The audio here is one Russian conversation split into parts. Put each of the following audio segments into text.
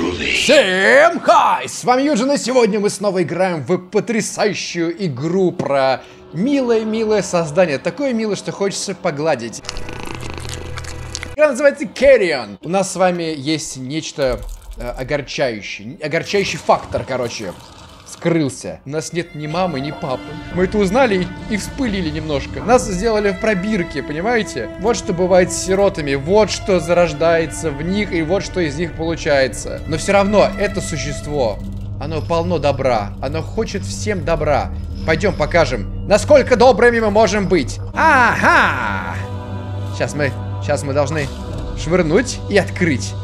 Всем хай! С вами Юджин, и сегодня мы снова играем в потрясающую игру про милое-милое создание. Такое милое, что хочется погладить. Игра называется Carrion. У нас с вами есть нечто э, огорчающее. Огорчающий фактор, короче скрылся. У нас нет ни мамы, ни папы. Мы это узнали и, и вспылили немножко. Нас сделали в пробирке, понимаете? Вот что бывает с сиротами, вот что зарождается в них, и вот что из них получается. Но все равно это существо, оно полно добра. Оно хочет всем добра. Пойдем покажем, насколько добрыми мы можем быть. Ага! Сейчас мы, сейчас мы должны швырнуть и открыть.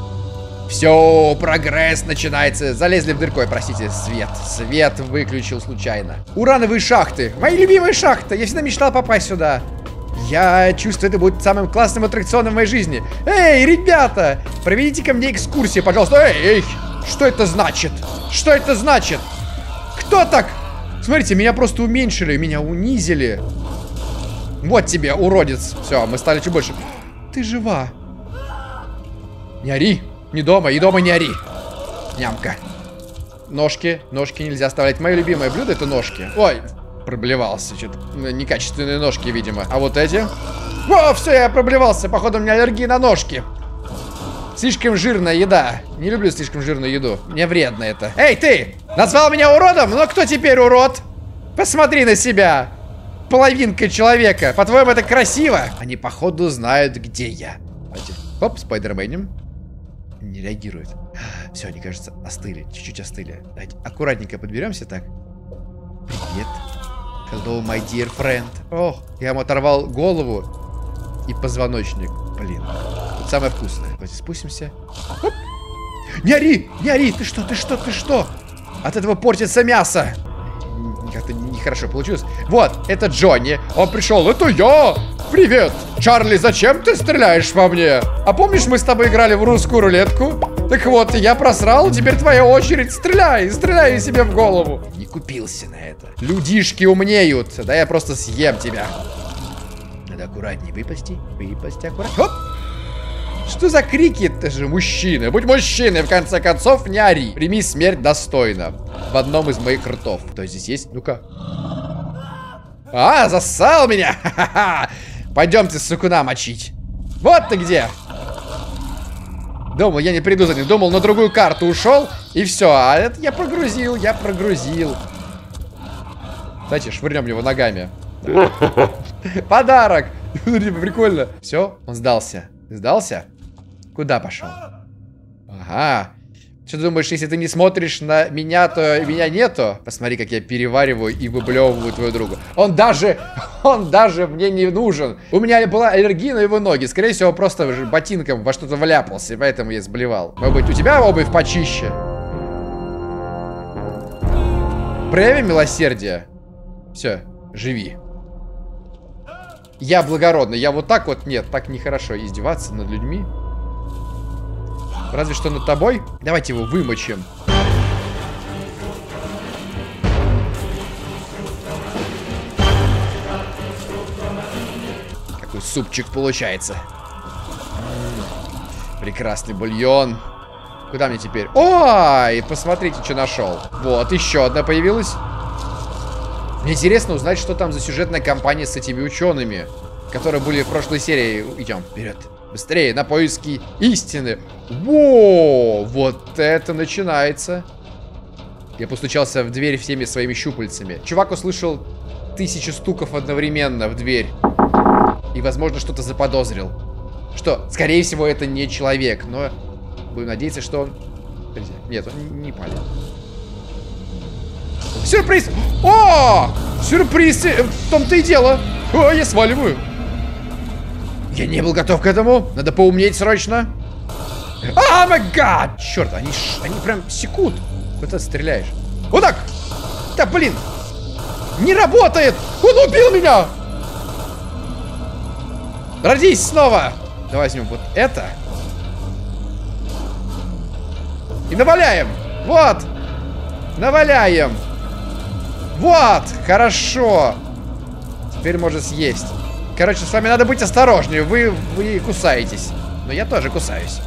Все, прогресс начинается. Залезли в дырку, простите, свет. Свет выключил случайно. Урановые шахты. Мои любимые шахты. Я всегда мечтал попасть сюда. Я чувствую, это будет самым классным аттракционом в моей жизни. Эй, ребята, проведите ко мне экскурсию, пожалуйста. Эй, эй, что это значит? Что это значит? Кто так? Смотрите, меня просто уменьшили, меня унизили. Вот тебе, уродец. Все, мы стали чуть больше. Ты жива. Не ори. Не дома, и дома не ори. Нямка. Ножки, ножки нельзя оставлять. Мое любимое блюдо это ножки. Ой, проблевался. Что-то некачественные ножки, видимо. А вот эти? О, все, я проблевался. Походу, у меня аллергия на ножки. Слишком жирная еда. Не люблю слишком жирную еду. Мне вредно это. Эй, ты! Назвал меня уродом? Ну кто теперь урод? Посмотри на себя. Половинка человека. По-твоему, это красиво? Они, походу, знают, где я. Оп, спайдерменем не реагирует. Все, они, кажется, остыли. Чуть-чуть остыли. Давайте аккуратненько подберемся так. Привет. Hello, my dear friend. Ох, я ему оторвал голову и позвоночник. Блин. Тут самое вкусное. Давайте спустимся. Оп. Не ори! Не ори! Ты что, ты что, ты что? От этого портится мясо. Как-то нехорошо получилось. Вот, это Джонни. Он пришел. Это я! Привет! Чарли, зачем ты стреляешь по мне? А помнишь, мы с тобой играли в русскую рулетку? Так вот, я просрал, теперь твоя очередь. Стреляй, стреляй себе в голову. Не купился на это. Людишки умнеют. Да я просто съем тебя. Надо аккуратнее выпасти. Выпасти аккуратнее. Хоп! Что за крики? Это же мужчины. Будь мужчиной, в конце концов, не ори. Прими смерть достойно. В одном из моих ртов. Кто здесь есть? Ну-ка. А, засал меня! Ха-ха-ха! Пойдемте сукуна мочить. Вот ты где. Думал, я не приду за ним. Думал, на другую карту ушел. И все. А это я прогрузил, я прогрузил. Давайте швырнем его ногами. Подарок. Прикольно. Все, он сдался. Сдался? Куда пошел? Ага. Что думаешь, если ты не смотришь на меня, то меня нету? Посмотри, как я перевариваю и выблевываю твою другу. Он даже, он даже мне не нужен. У меня была аллергия на его ноги. Скорее всего, просто ботинком во что-то вляпался, и поэтому я сблевал. Может быть, у тебя обувь почище? Прояви милосердие. Все, живи. Я благородный. Я вот так вот... Нет, так нехорошо издеваться над людьми. Разве что над тобой. Давайте его вымочим. Какой супчик получается. Прекрасный бульон. Куда мне теперь? Ой, посмотрите, что нашел. Вот, еще одна появилась. Мне интересно узнать, что там за сюжетная кампания с этими учеными, которые были в прошлой серии. Идем вперед. Быстрее, на поиски истины. Во, вот это начинается. Я постучался в дверь всеми своими щупальцами. Чувак услышал тысячи стуков одновременно в дверь. И, возможно, что-то заподозрил. Что, скорее всего, это не человек, но будем надеяться, что он... Нет, он не палит. Сюрприз! О! Сюрприз! В том-то и дело. О, я сваливаю. Я не был готов к этому. Надо поумнеть срочно. А, май гад! Черт, они, они прям секут. Куда ты стреляешь? Вот так! Да, блин! Не работает! Он убил меня! Родись снова! Давай возьмем вот это. И наваляем! Вот! Наваляем! Вот! Хорошо! Теперь можно съесть. Короче, с вами надо быть осторожнее. Вы, вы кусаетесь. Но я тоже кусаюсь.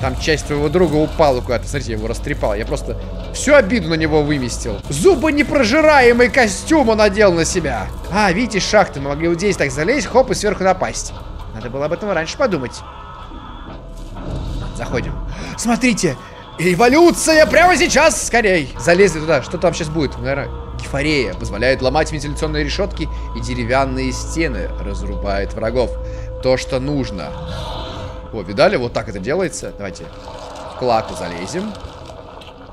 Там часть твоего друга упала куда-то. Смотрите, я его растрепал. Я просто всю обиду на него выместил. Зубы непрожираемый костюм он надел на себя. А, видите, шахты. Мы могли вот здесь так залезть, хоп, и сверху напасть. Надо было об этом раньше подумать. Заходим. Смотрите, эволюция прямо сейчас, скорей. Залезли туда. Что там сейчас будет? Наверное, гифорея. Позволяет ломать вентиляционные решетки и деревянные стены. Разрубает врагов. То, что нужно. О, видали? Вот так это делается. Давайте в клаку залезем.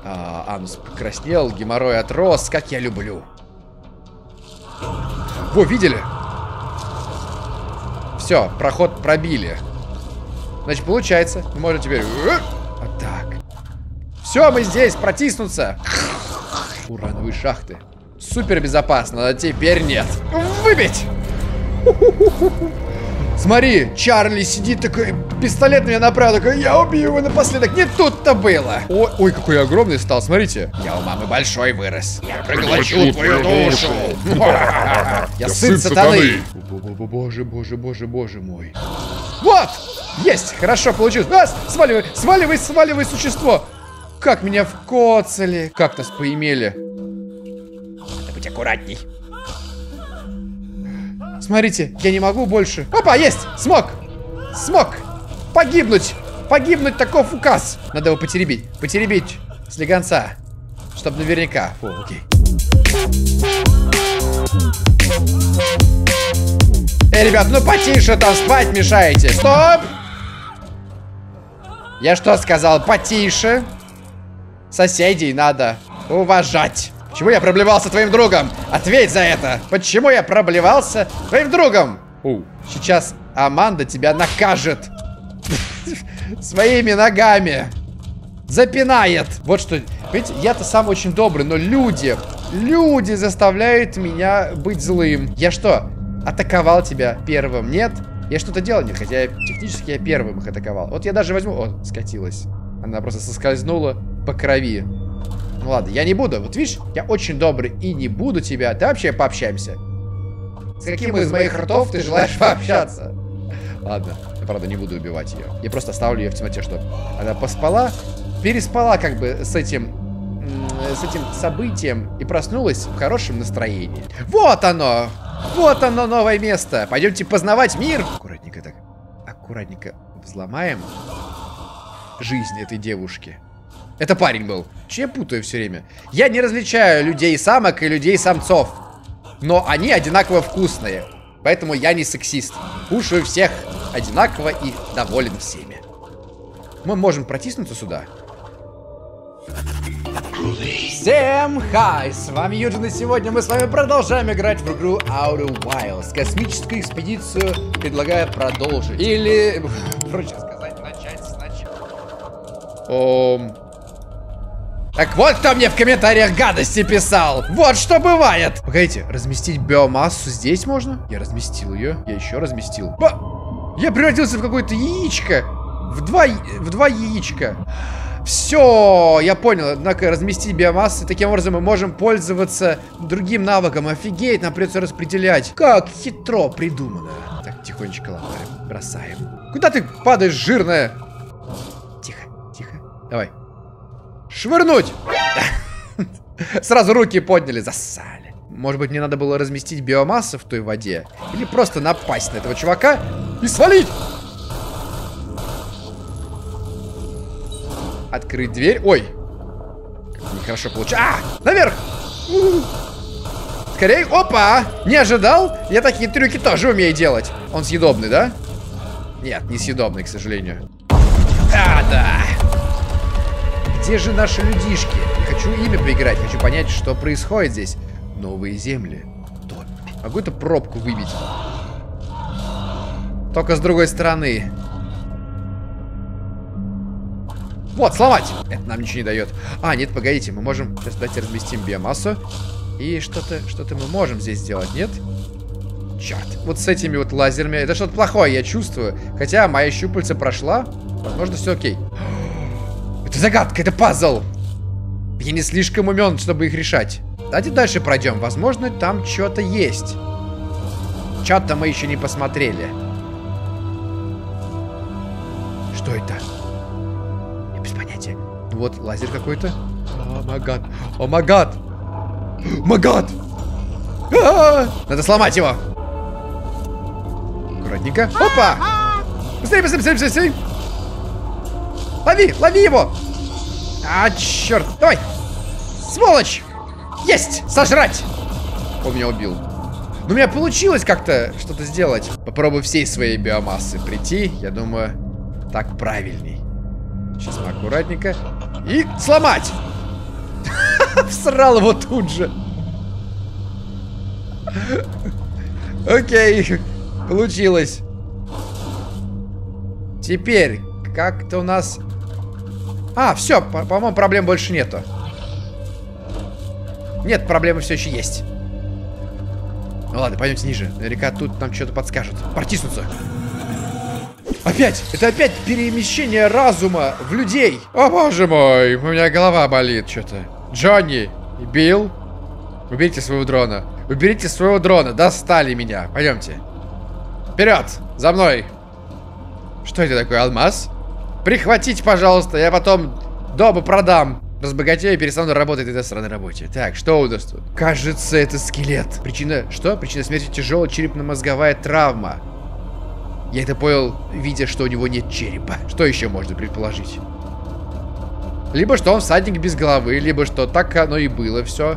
А, анус покраснел, геморрой отрос. Как я люблю. Во, видели? Все, проход пробили. Значит, получается, мы можем теперь... Вот так. Все, мы здесь, протиснуться. Урановые шахты. Супер безопасно, а теперь нет. Выбить! Смотри, Чарли сидит такой, пистолет на меня направил, такой, я убью его напоследок. Не тут-то было. Ой, ой, какой огромный стал, смотрите. Я у мамы большой вырос. Я проглочу твою душу. Я сын сатаны. Боже, боже, боже, боже мой. Вот! Есть! Хорошо получилось. Раз, сваливай, сваливай, сваливай, существо. Как меня вкоцали. Как нас поимели. Быть аккуратней. Смотрите, я не могу больше. Опа, есть! Смог! Смог! Погибнуть! Погибнуть таков указ! Надо его потеребить. Потеребить слегонца. Чтоб наверняка. О, окей. Эй, ребят, ну потише там спать мешаете. Стоп! Я что сказал? Потише. Соседей надо уважать. Почему я проблевался твоим другом? Ответь за это. Почему я проблевался твоим другом? У, сейчас Аманда тебя накажет. Своими ногами. Запинает. Вот что. Видите, я-то сам очень добрый, но люди, люди заставляют меня быть злым. Я что, атаковал тебя первым? Нет? Я что-то делал? Нет, хотя технически я первым их атаковал. Вот я даже возьму... О, скатилась. Она просто соскользнула по крови. Ну ладно, я не буду. Вот видишь, я очень добрый и не буду тебя. Ты вообще пообщаемся. С каким из моих ртов ты желаешь пообщаться? Ладно, я правда не буду убивать ее. Я просто оставлю ее в темноте, что она поспала, переспала как бы с этим с этим событием и проснулась в хорошем настроении. Вот оно! Вот оно, новое место! Пойдемте познавать мир! Аккуратненько так, аккуратненько взломаем жизнь этой девушки. Это парень был. Че я путаю все время? Я не различаю людей-самок и людей-самцов. Но они одинаково вкусные. Поэтому я не сексист. Кушаю всех одинаково и доволен всеми. Мы можем протиснуться сюда. Всем хай! С вами Юджин, и сегодня мы с вами продолжаем играть в игру Outer Wilds. Космическую экспедицию предлагаю продолжить. Или, проще сказать, начать сначала. Ом... Так вот, кто мне в комментариях гадости писал. Вот что бывает. Погодите, разместить биомассу здесь можно? Я разместил ее. Я еще разместил. Ба! Я превратился в какое-то яичко. В два, в два яичка. Все, я понял. Однако разместить биомассу, таким образом мы можем пользоваться другим навыком. Офигеть, нам придется распределять. Как хитро придумано. Так, тихонечко ломаем, бросаем. Куда ты падаешь, жирная? Тихо, тихо. Давай. Швырнуть! Сразу руки подняли, засали. Может быть, мне надо было разместить биомассу в той воде? Или просто напасть на этого чувака и свалить? Открыть дверь. Ой. Нехорошо получилось. А! Наверх! Скорее. Опа! Не ожидал? Я такие трюки тоже умею делать. Он съедобный, да? Нет, не съедобный, к сожалению. А, да. Где же наши людишки? Хочу ими поиграть, хочу понять, что происходит здесь. Новые земли. Кто? Могу эту пробку выбить? Только с другой стороны. Вот, сломать! Это нам ничего не дает. А, нет, погодите, мы можем... Сейчас давайте разместим биомассу. И что-то что-то мы можем здесь сделать, нет? Черт. Вот с этими вот лазерами. Это что-то плохое, я чувствую. Хотя моя щупальца прошла. Возможно, все окей. Это загадка, это пазл. Я не слишком умен, чтобы их решать. Давайте дальше пройдем. Возможно, там что-то есть. Что-то мы еще не посмотрели. Что это? Вот лазер какой-то. О, магад. О, магад. Магад. А! Надо сломать его. Аккуратненько. Опа! Быстрее, быстрее, быстрее, быстрее. Лови, лови его. А, черт. Давай. Сволочь. Есть. Сожрать. Он меня убил. Но у меня получилось как-то что-то сделать. Попробую всей своей биомассы прийти. Я думаю, так правильней. Сейчас мы аккуратненько. И сломать. Всрал его тут же. Окей. Получилось. Теперь, как-то у нас... А, все, по-моему, проблем больше нету. Нет, проблемы все еще есть. Ну ладно, пойдемте ниже. Наверняка тут нам что-то подскажут. Протиснуться. Опять! Это опять перемещение разума в людей. О боже мой, у меня голова болит что-то. Джонни Билл, уберите своего дрона. Уберите своего дрона, достали меня. Пойдемте. Вперед! За мной! Что это такое, алмаз? Прихватите, пожалуйста, я потом дома продам. Разбогатею и перестану работать этой странной работе. Так, что у нас тут? Кажется, это скелет. Причина... Что? Причина смерти тяжелая черепно-мозговая травма. Я это понял, видя, что у него нет черепа. Что еще можно предположить? Либо что он всадник без головы, либо что так оно и было все.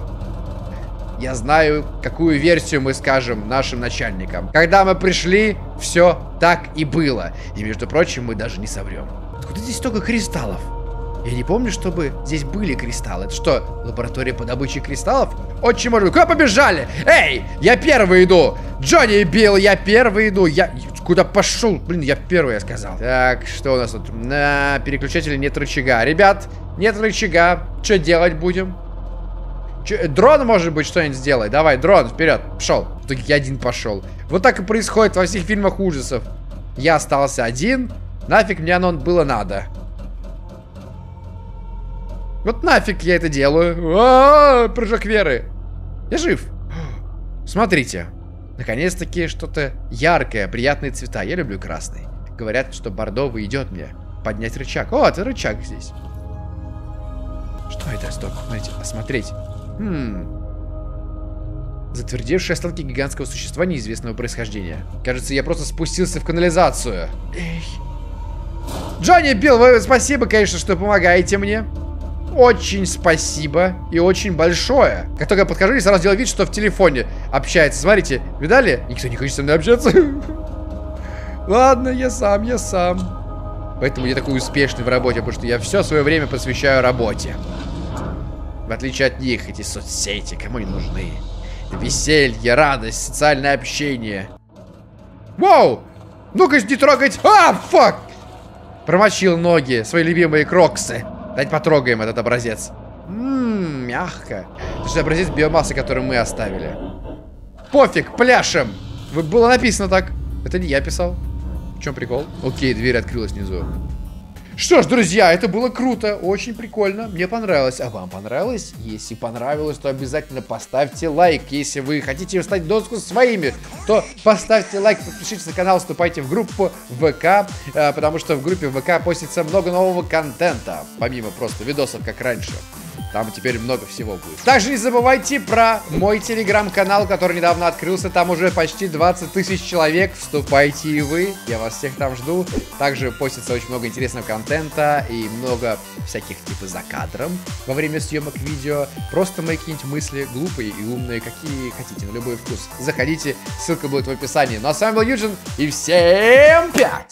Я знаю, какую версию мы скажем нашим начальникам. Когда мы пришли, все так и было. И, между прочим, мы даже не соврем. Откуда здесь столько кристаллов? Я не помню, чтобы здесь были кристаллы. Это что, лаборатория по добыче кристаллов? Очень может быть. Куда побежали? Эй, я первый иду. Джонни Билл, я первый иду. Я куда пошел? Блин, я первый, я сказал. Так, что у нас тут? На переключателе нет рычага. Ребят, нет рычага. Что делать будем? Че, дрон, может быть, что-нибудь сделай. Давай, дрон, вперед. Пошел. Я один пошел. Вот так и происходит во всех фильмах ужасов. Я остался один. Нафиг мне оно было надо. Вот нафиг я это делаю. А -а -а, прыжок веры. Я жив. Смотрите. Наконец-таки что-то яркое, приятные цвета. Я люблю красный. Говорят, что бордовый идет мне. Поднять рычаг. О, это рычаг здесь. Что это? Стоп, смотрите, осмотреть. Хм. Затвердевшие останки гигантского существа неизвестного происхождения. Кажется, я просто спустился в канализацию. Эй. Джонни Билл, вы спасибо, конечно, что помогаете мне. Очень спасибо и очень большое. Как только я подхожу, и сразу делаю вид, что в телефоне общается. Смотрите, видали? Никто не хочет со мной общаться. Ладно, я сам, я сам. Поэтому я такой успешный в работе, потому что я все свое время посвящаю работе. В отличие от них, эти соцсети, кому не нужны. Веселье, радость, социальное общение. Вау! Ну-ка, не трогать! А, фак! Промочил ноги, свои любимые кроксы. Давайте потрогаем этот образец. Ммм, мягко. Это же образец биомассы, который мы оставили. Пофиг, пляшем. Было написано так. Это не я писал. В чем прикол? Окей, дверь открылась внизу. Что ж, друзья, это было круто, очень прикольно, мне понравилось. А вам понравилось? Если понравилось, то обязательно поставьте лайк. Если вы хотите стать доску своими, то поставьте лайк, подпишитесь на канал, вступайте в группу ВК, э, потому что в группе ВК постится много нового контента, помимо просто видосов, как раньше. Там теперь много всего будет. Также не забывайте про мой телеграм-канал, который недавно открылся. Там уже почти 20 тысяч человек. Вступайте и вы. Я вас всех там жду. Также постится очень много интересного контента и много всяких типа за кадром во время съемок видео. Просто мои какие-нибудь мысли глупые и умные, какие хотите, на любой вкус. Заходите, ссылка будет в описании. Ну а с вами был Юджин и всем пять!